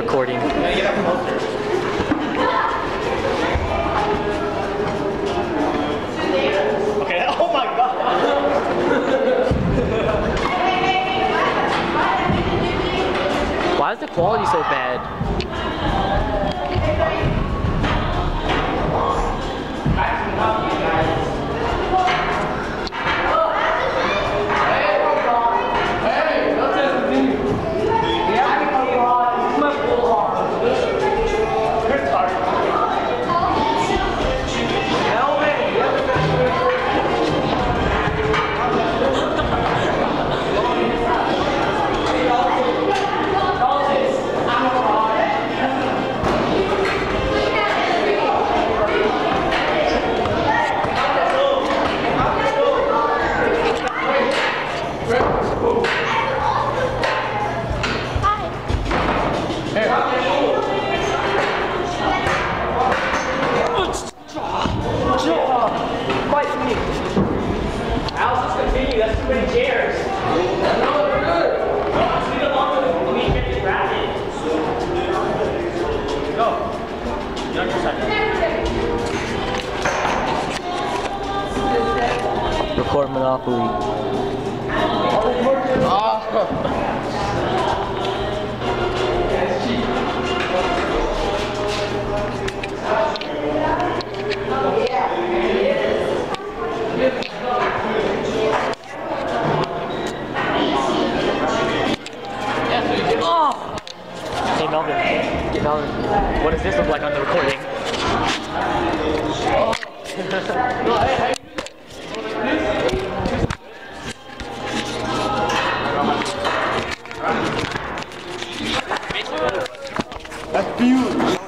recording. Okay. Oh my god. Why is the quality so bad? Alex. That's too many chairs. No, we're good. No, let's leave it longer than we can get rapid. Go. You're on your side. Record Monopoly. Ah. Hey Melvin, Melvin. What does this look like on the recording? That's beautiful.